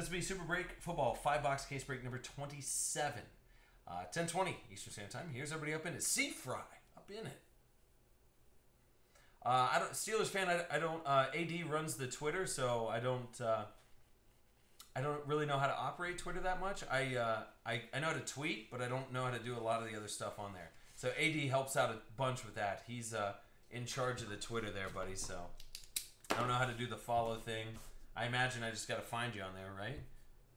This will be Super Break Football, five box case break number 27. Uh, 1020 Eastern Standard Time. Here's everybody up in it. Sea Fry up in it. Uh, I don't Steelers fan. I, I don't. Uh, AD runs the Twitter, so I don't. Uh, I don't really know how to operate Twitter that much. I, uh, I I know how to tweet, but I don't know how to do a lot of the other stuff on there. So AD helps out a bunch with that. He's uh, in charge of the Twitter there, buddy. So I don't know how to do the follow thing. I imagine I just got to find you on there, right?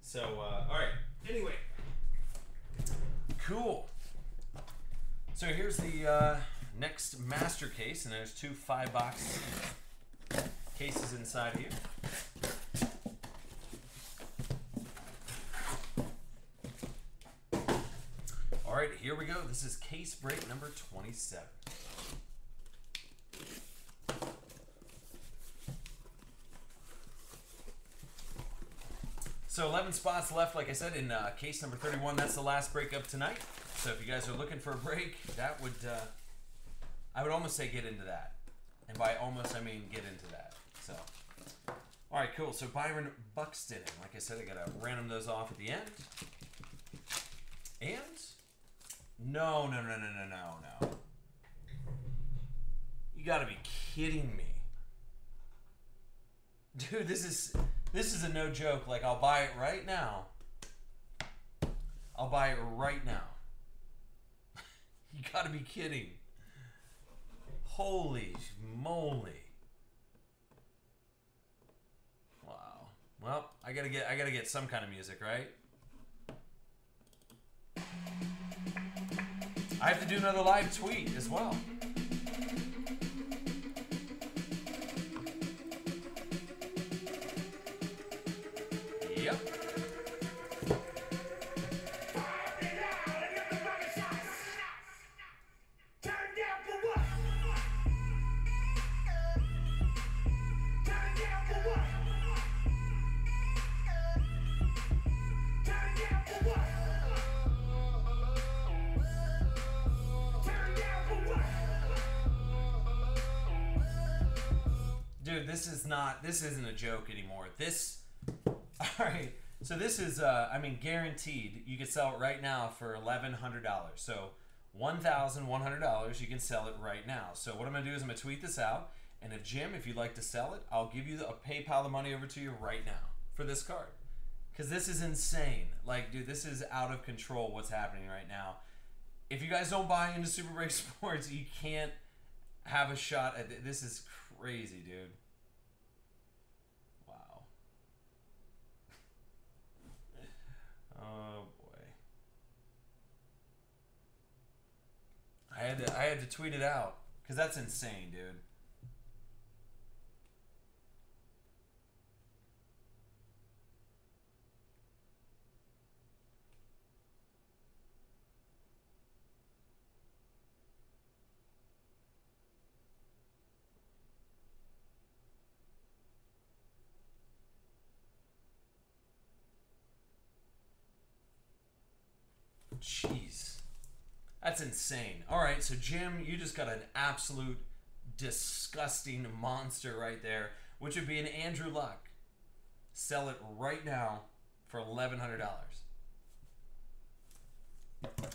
So uh, all right. Anyway, cool. So here's the uh, next master case, and there's two five box cases inside here. All right, here we go. This is case break number 27. So 11 spots left, like I said, in uh, case number 31. That's the last break of tonight. So if you guys are looking for a break, that would, uh, I would almost say get into that. And by almost, I mean get into that. So, all right, cool. So Byron Buxton. Like I said, I got to random those off at the end. And no, no, no, no, no, no, no. You got to be kidding me. Dude, this is this is a no joke. Like I'll buy it right now. I'll buy it right now. you got to be kidding. Holy moly. Wow. Well, I got to get I got to get some kind of music, right? I have to do another live tweet as well. Yep. Dude, this is not this isn't a joke anymore. This all right. So this is uh I mean guaranteed you can sell it right now for eleven hundred dollars. So one thousand one hundred dollars you can sell it right now. So what I'm gonna do is I'm gonna tweet this out and if Jim, if you'd like to sell it, I'll give you a PayPal the money over to you right now for this card. Cause this is insane. Like, dude, this is out of control what's happening right now. If you guys don't buy into Super Break Sports, you can't have a shot at th- this is crazy, dude. Wow. Oh boy. I had to I had to tweet it out cuz that's insane, dude. Jeez. That's insane. All right, so Jim, you just got an absolute disgusting monster right there, which would be an Andrew Luck. Sell it right now for eleven hundred dollars.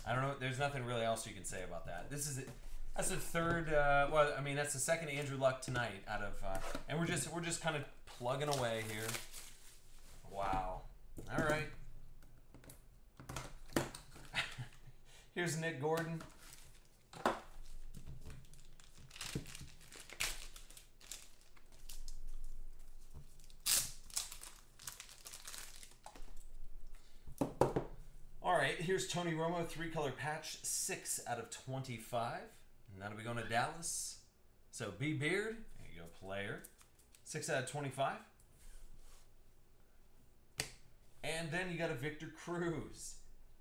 I don't know. There's nothing really else you can say about that. This is it. that's the third. Uh, well, I mean that's the second Andrew Luck tonight out of, uh, and we're just we're just kind of plugging away here. Wow. All right. Here's Nick Gordon. All right, here's Tony Romo, three color patch, six out of 25. And that'll be going to Dallas. So B Beard, there you go, player, six out of 25. And then you got a Victor Cruz,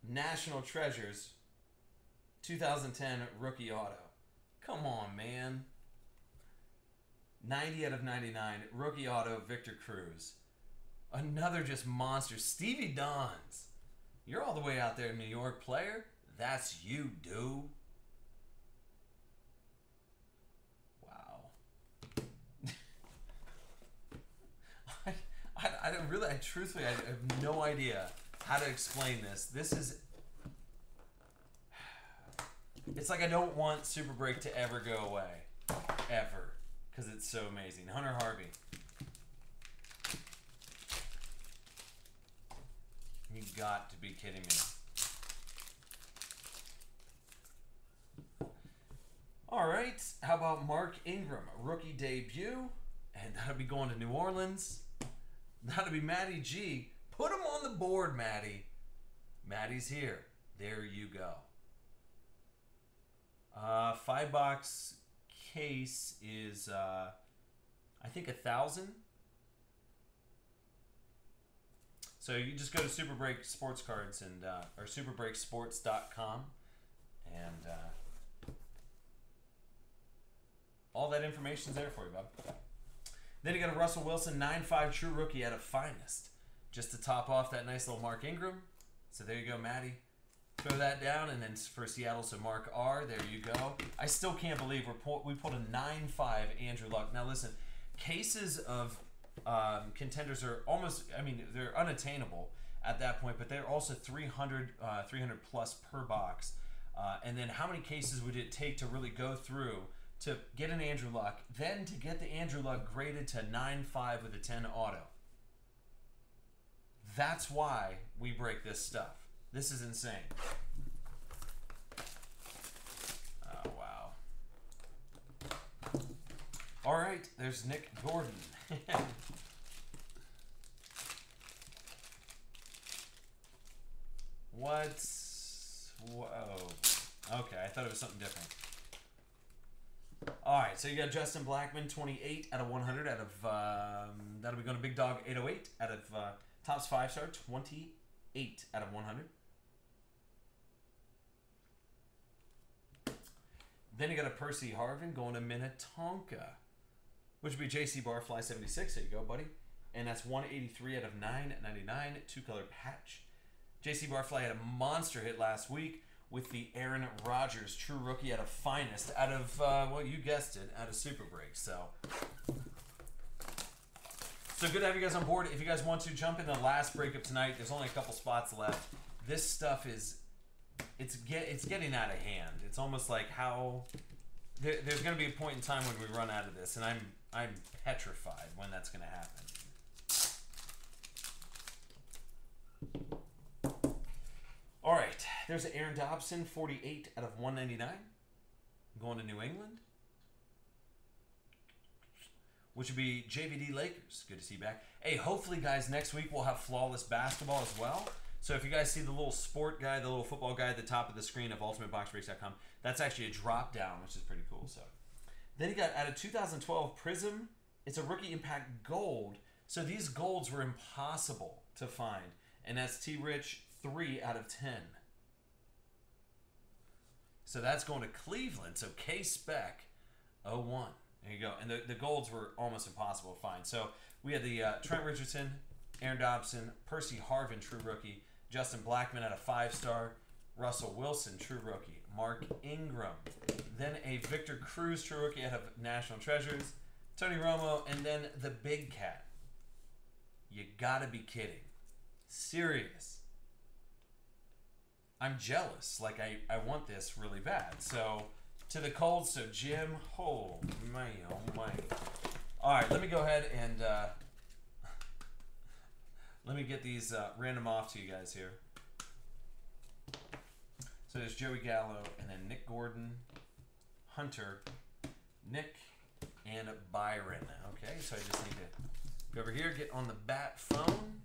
National Treasures, 2010 rookie auto. Come on, man. 90 out of 99, rookie auto, Victor Cruz. Another just monster. Stevie Dons. You're all the way out there New York, player. That's you, dude. Wow. I, I, I don't really, I truthfully, I have no idea how to explain this. This is. It's like I don't want Super Break to ever go away. Ever. Because it's so amazing. Hunter Harvey. You got to be kidding me. All right. How about Mark Ingram, rookie debut? And that'll be going to New Orleans. That'll be Matty G. Put him on the board, Matty. Matty's here. There you go. Uh, five box case is, uh, I think, a thousand. So you just go to Super Break Sports Cards and uh, or SuperBreakSports.com and uh, all that information's there for you, bub. Then you got a Russell Wilson 9-5 true rookie out of Finest. Just to top off that nice little Mark Ingram. So there you go, Matty. Throw that down, and then for Seattle, so Mark R. There you go. I still can't believe we're pull, we pulled a 9-5 Andrew Luck. Now listen, cases of um, contenders are almost, I mean, they're unattainable at that point, but they're also 300, uh, 300 plus per box. Uh, and then how many cases would it take to really go through to get an Andrew Luck, then to get the Andrew Luck graded to 9.5 with a 10 auto. That's why we break this stuff. This is insane. Oh, wow. All right, there's Nick Gordon. what? Whoa. Okay, I thought it was something different. All right, so you got Justin Blackmon, 28 out of 100 out of, um, that'll be going to Big Dog 808 out of uh, Topps 5 star, 28 out of 100. Then you got a Percy Harvin going to Minnetonka, which would be JC Barfly 76. There you go, buddy. And that's 183 out of 999, two color patch. JC Barfly had a monster hit last week with the Aaron Rodgers True Rookie out of Finest, out of, uh, well, you guessed it, out of Super Break. So, so good to have you guys on board. If you guys want to jump in the last break breakup tonight, there's only a couple spots left. This stuff is, it's get, it's getting out of hand. It's almost like how there, there's going to be a point in time when we run out of this, and I'm I'm petrified when that's going to happen. All right, there's Aaron Dobson, 48 out of 199, going to New England, which would be JVD Lakers. Good to see you back. Hey, hopefully, guys, next week we'll have flawless basketball as well. So if you guys see the little sport guy, the little football guy at the top of the screen of ultimateboxbreaks.com, that's actually a drop down, which is pretty cool. So then you got out of 2012 Prism, it's a rookie impact gold. So these golds were impossible to find. And that's T Rich 3 out of 10. So that's going to Cleveland. So K Spec 01. There you go. And the, the golds were almost impossible to find. So we had the uh, Trent Richardson, Aaron Dobson, Percy Harvin, true rookie, Justin Blackmon at a five star, Russell Wilson, true rookie, Mark Ingram, then a Victor Cruz, true rookie out of National Treasures, Tony Romo, and then the Big Cat. You gotta be kidding. Serious. I'm jealous. Like I, I want this really bad. So to the cold. So Jim, oh my, oh my. All right, let me go ahead and uh, let me get these uh, random off to you guys here. So there's Joey Gallo and then Nick Gordon, Hunter, Nick, and Byron. Okay, so I just need to go over here, get on the bat phone.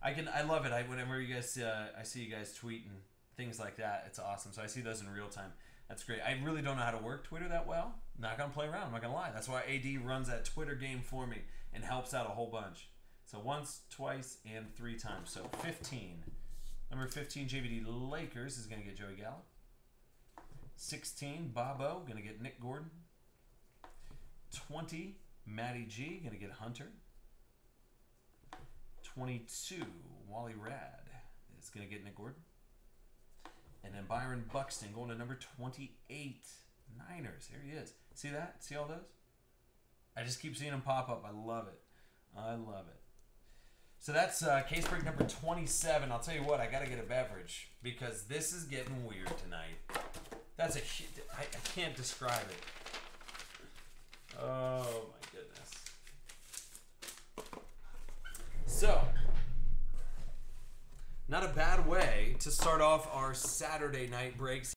I can. I love it. I whenever you guys, uh, I see you guys tweeting things like that. It's awesome. So I see those in real time. That's great. I really don't know how to work Twitter that well. Not gonna play around. I'm not gonna lie. That's why AD runs that Twitter game for me and helps out a whole bunch. So once, twice, and three times. So 15. Number 15, JVD Lakers is gonna get Joey Gallo. 16, Bobo gonna get Nick Gordon. 20, Matty G gonna get Hunter. 22, Wally Rad is going to get Nick Gordon. And then Byron Buxton going to number 28, Niners. Here he is. See that? See all those? I just keep seeing them pop up. I love it. I love it. So that's uh, case break number 27. I'll tell you what, I got to get a beverage because this is getting weird tonight. That's a. hu- I, I can't describe it. Oh my goodness. So, not a bad way to start off our Saturday night breaks